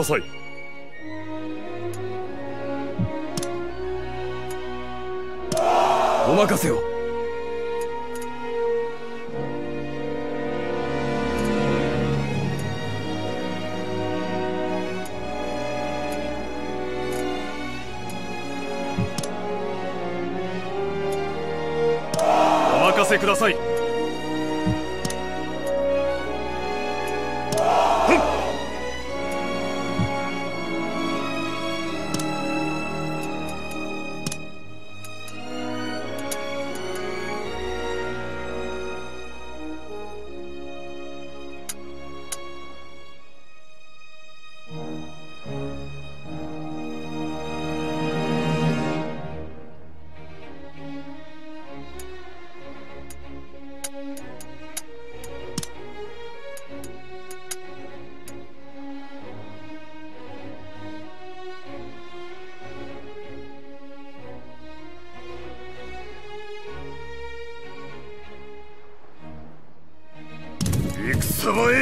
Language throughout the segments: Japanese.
ください。お任せを。お任せください。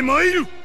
参る。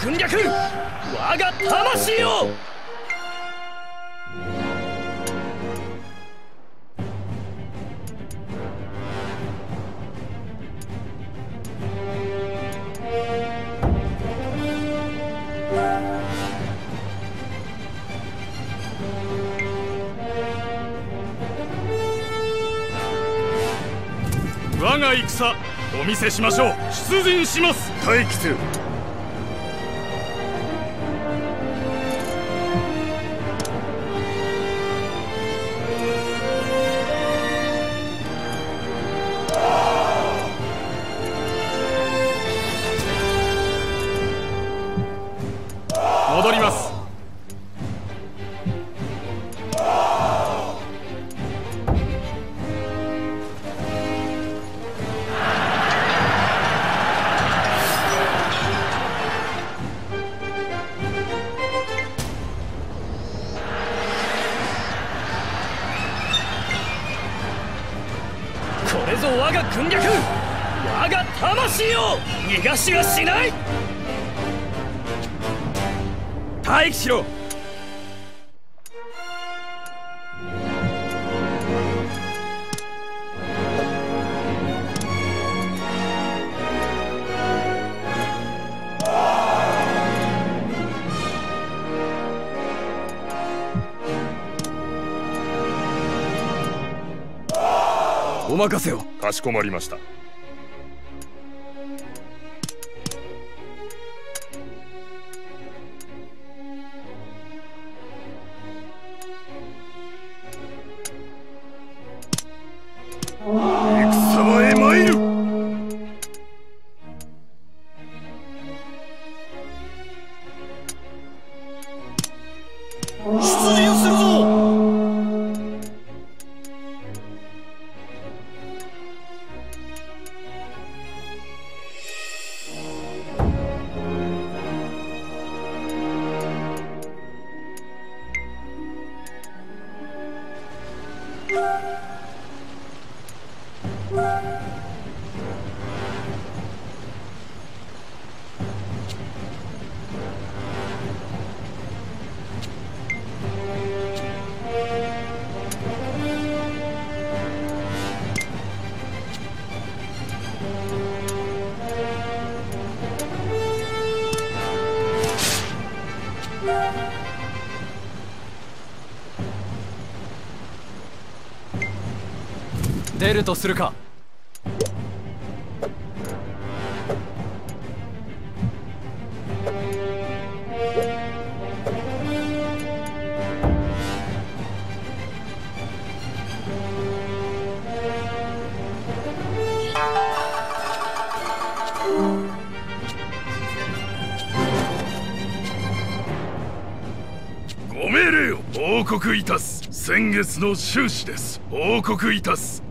軍略。我が魂よ我が戦お見せしましょう。出陣します。待機せよしはしない！待機しろ！お任せを。かしこまりました。出るとするか。ご命令を報告いたす。先月の収支です。報告いたす。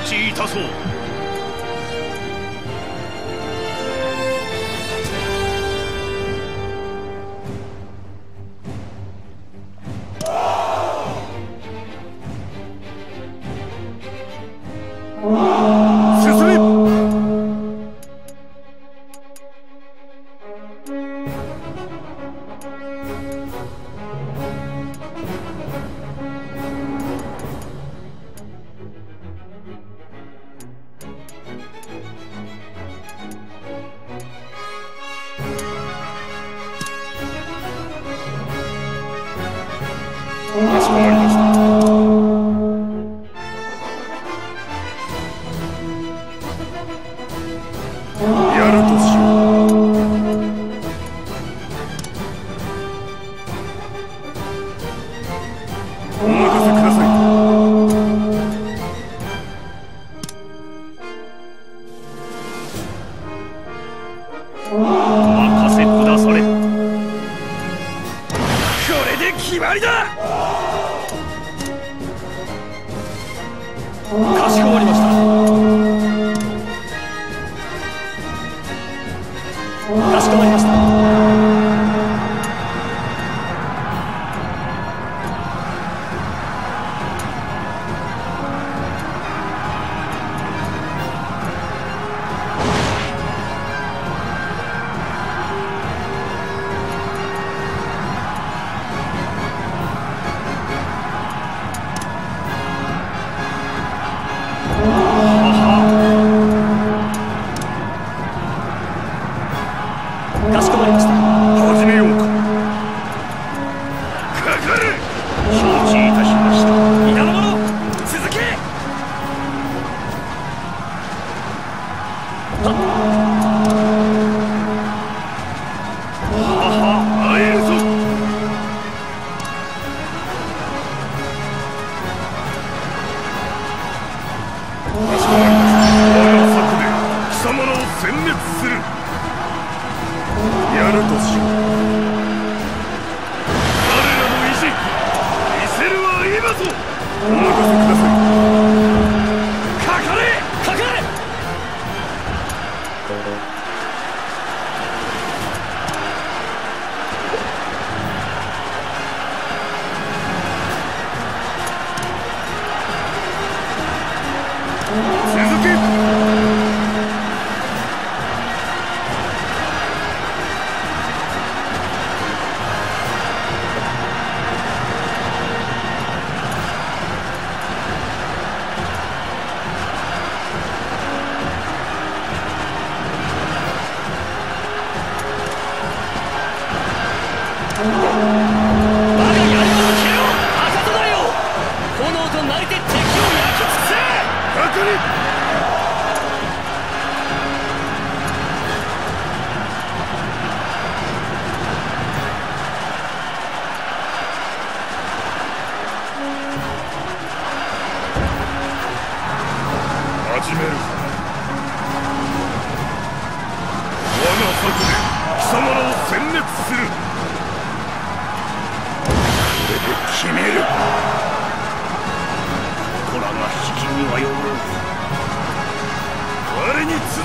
立ちいたそう。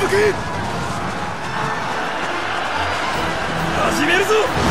始めるぞ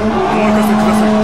任せください。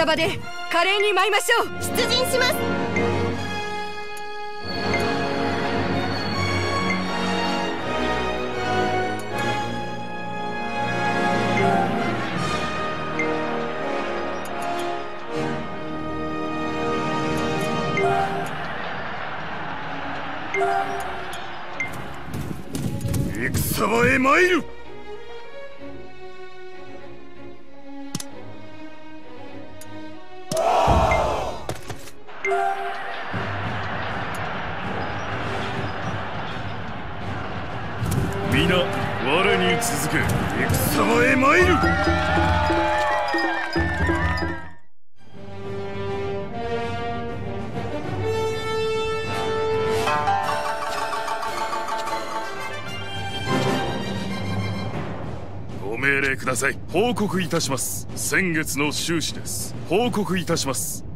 戦場で華麗に舞いましょう出陣します戦場へ参る戦場へ参る。ご命令ください。報告いたします。先月の収支です。報告いたします。